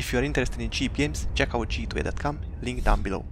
If you are interested in cheap games, check out g2a.com, link down below.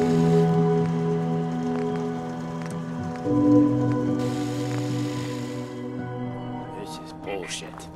This is bullshit.